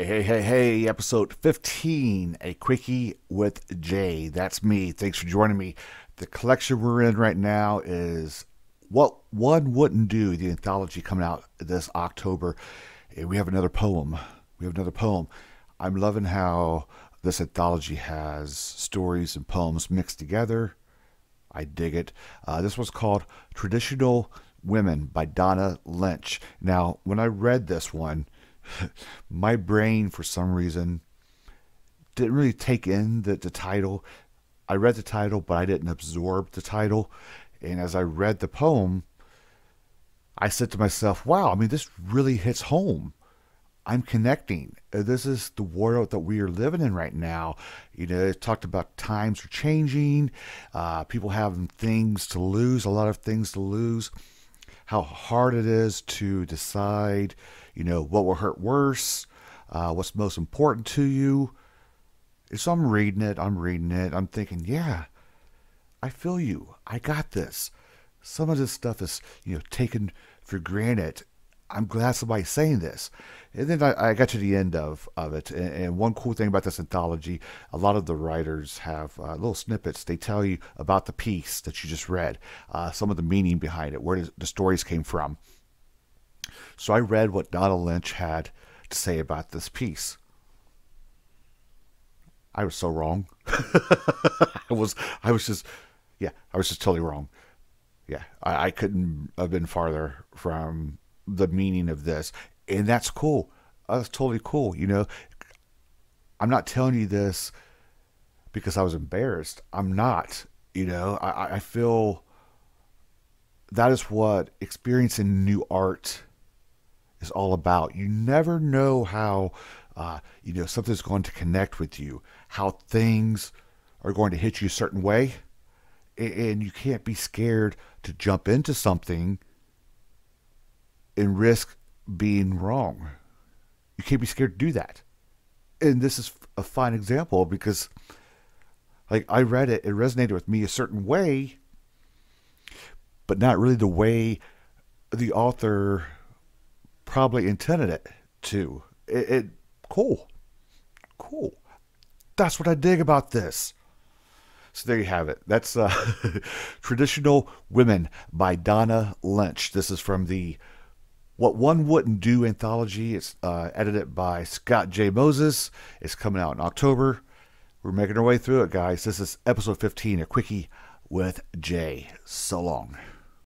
Hey, hey, hey, hey, episode 15, a quickie with J. That's me. Thanks for joining me. The collection we're in right now is What One Wouldn't Do, the anthology coming out this October. We have another poem. We have another poem. I'm loving how this anthology has stories and poems mixed together. I dig it. Uh, this was called Traditional Women by Donna Lynch. Now, when I read this one, my brain, for some reason, didn't really take in the, the title. I read the title, but I didn't absorb the title. And as I read the poem, I said to myself, wow, I mean, this really hits home. I'm connecting. Uh, this is the world that we are living in right now. You know, it talked about times are changing, uh, people having things to lose, a lot of things to lose, how hard it is to decide, you know, what will hurt worse, uh, what's most important to you. So I'm reading it, I'm reading it, I'm thinking, yeah, I feel you. I got this. Some of this stuff is, you know, taken for granted. I'm glad somebody's saying this. And then I, I got to the end of, of it. And, and, one cool thing about this anthology, a lot of the writers have uh, little snippets. They tell you about the piece that you just read, uh, some of the meaning behind it, where the stories came from. So I read what Donna Lynch had to say about this piece. I was so wrong. I was I was just yeah, I was just totally wrong. Yeah, I, I couldn't have been farther from the meaning of this. And that's cool. That's totally cool. You know, I'm not telling you this because I was embarrassed. I'm not. You know, I, I feel that is what experiencing new art is all about. You never know how uh, you know something's going to connect with you, how things are going to hit you a certain way, and you can't be scared to jump into something and risk being wrong. You can't be scared to do that. And this is a fine example because like I read it, it resonated with me a certain way, but not really the way the author probably intended it to. It, it cool, cool. That's what I dig about this. So there you have it. That's uh, Traditional Women by Donna Lynch. This is from the What One Wouldn't Do anthology. It's uh, edited by Scott J. Moses. It's coming out in October. We're making our way through it, guys. This is episode 15, a quickie with J. So long.